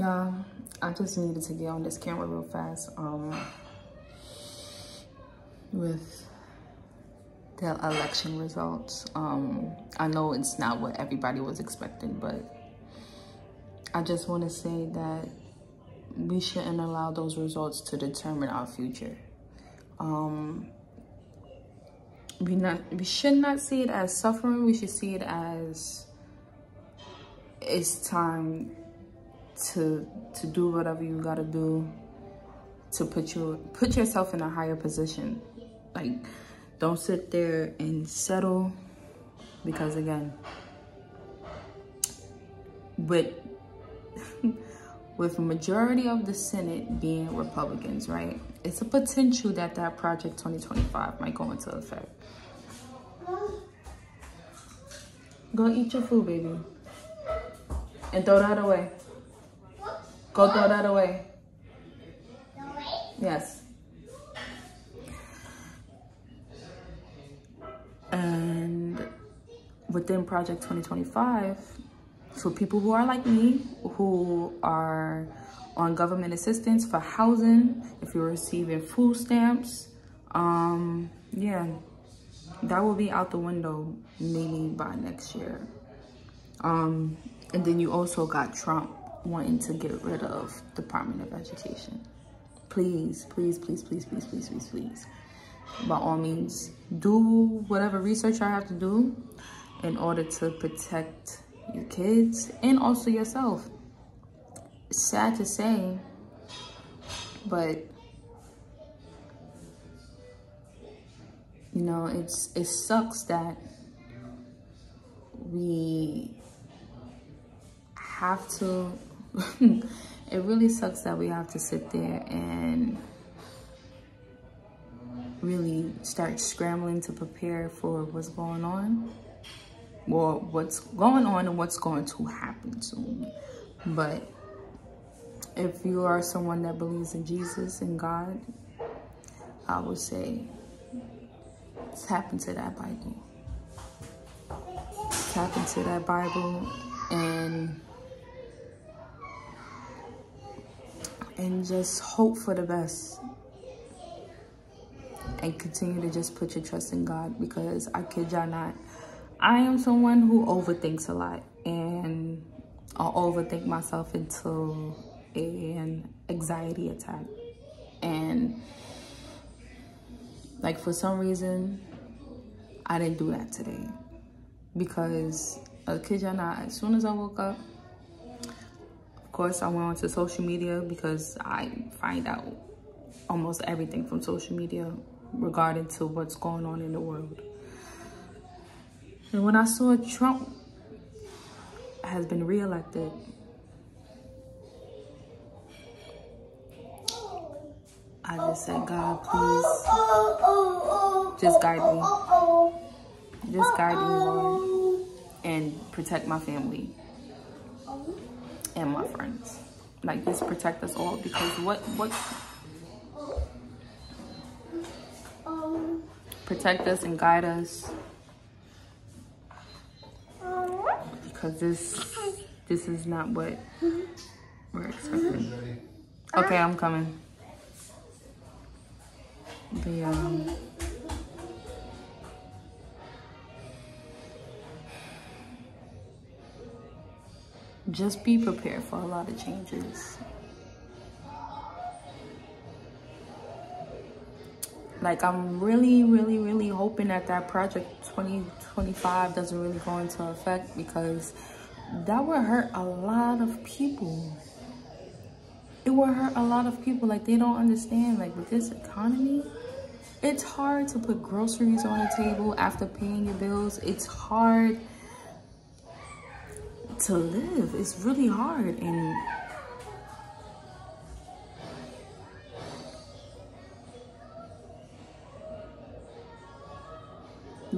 Yeah, I just needed to get on this camera real fast. Um, with the election results. Um, I know it's not what everybody was expecting, but I just want to say that we shouldn't allow those results to determine our future. Um, we not we should not see it as suffering. We should see it as it's time to to do whatever you gotta do to put your put yourself in a higher position. Like don't sit there and settle because again with with majority of the Senate being Republicans, right? It's a potential that that Project 2025 might go into effect. Go eat your food, baby. And throw that away. Go throw that away. Yes. And within Project 2025, so people who are like me, who are on government assistance for housing, if you're receiving food stamps, um, yeah, that will be out the window maybe by next year. Um, and then you also got Trump wanting to get rid of Department of Education. Please, please, please, please, please, please, please, please. By all means, do whatever research I have to do in order to protect your kids and also yourself. It's sad to say, but you know, it's it sucks that we have to it really sucks that we have to sit there and really start scrambling to prepare for what's going on. Or what's going on and what's going to happen soon. But if you are someone that believes in jesus and god i would say tap into that bible. Tap into that bible and and just hope for the best and continue to just put your trust in God because I kid y'all not, I am someone who overthinks a lot and I'll overthink myself into an anxiety attack. And like for some reason, I didn't do that today because I kid y'all not, as soon as I woke up, course, I went onto social media because I find out almost everything from social media regarding to what's going on in the world. And when I saw Trump has been reelected, I just said, God, please, just guide me. Just guide me, Lord, and protect my family and my friends. Like, just protect us all because what, what, protect us and guide us because this this is not what we're expecting. Okay, I'm coming. The um just be prepared for a lot of changes. Like I'm really, really, really hoping that that project 2025 doesn't really go into effect because that would hurt a lot of people. It would hurt a lot of people. Like they don't understand like with this economy, it's hard to put groceries on the table after paying your bills. It's hard to live. It's really hard. And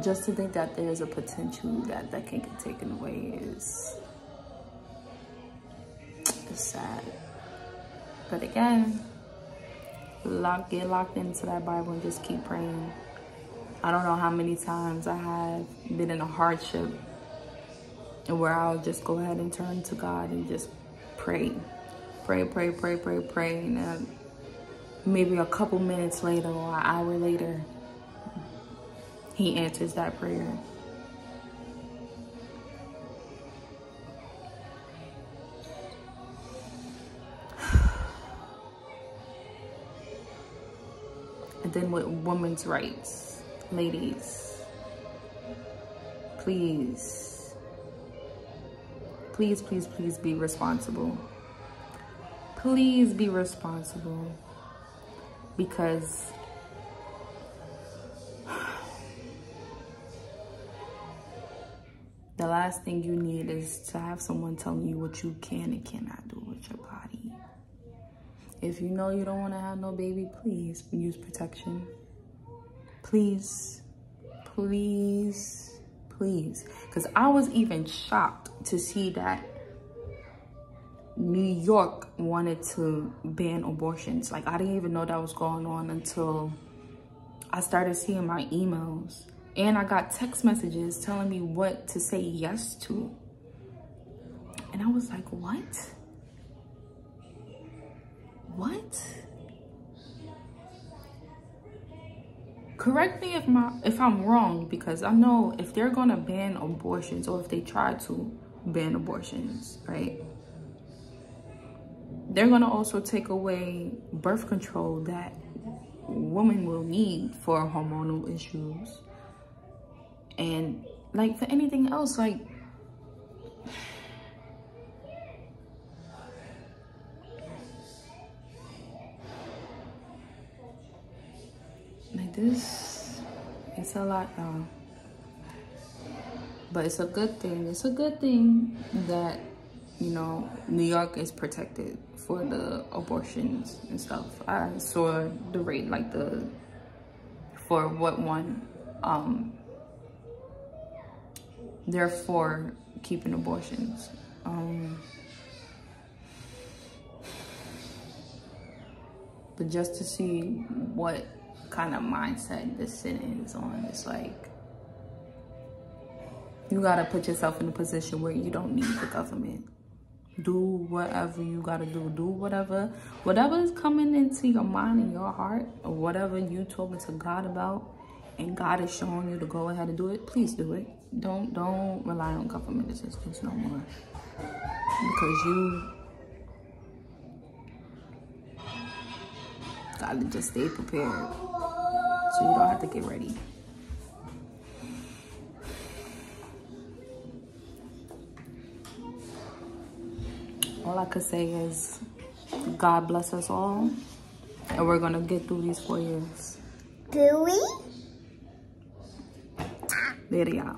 just to think that there's a potential that that can get taken away is, is sad. But again, lock get locked into that Bible and just keep praying. I don't know how many times I have been in a hardship and where I'll just go ahead and turn to God and just pray pray, pray, pray, pray, pray. And then maybe a couple minutes later or an hour later, he answers that prayer. And then with women's rights, ladies, please, please, please, please be responsible. Please be responsible because the last thing you need is to have someone telling you what you can and cannot do with your body. If you know you don't want to have no baby, please use protection. Please, please, please. Because I was even shocked to see that New York wanted to ban abortions. Like, I didn't even know that was going on until I started seeing my emails. And I got text messages telling me what to say yes to. And I was like, what? What? Correct me if my if I'm wrong because I know if they're gonna ban abortions or if they try to ban abortions, right? They're gonna also take away birth control that women will need for hormonal issues. And like for anything else, like this it's a lot but it's a good thing. It's a good thing that you know new york is protected for the abortions and stuff. I saw the rate like the for what one um they're for keeping abortions. Um but just to see what kind of mindset this sin is on. It's like, you gotta put yourself in a position where you don't need the government. Do whatever you gotta do. Do whatever, whatever is coming into your mind and your heart, or whatever you talking to God about, and God is showing you to go ahead and do it. Please do it. Don't don't rely on government assistance no more, because you gotta just stay prepared so you don't have to get ready. All I could say is God bless us all and we're gonna get through these four years. Do we? There they are.